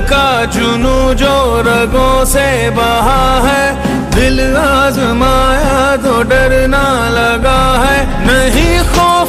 का जुनू जो रगों से बहा है। दिल आजमाया तो डरना लगा है। नहीं खौफ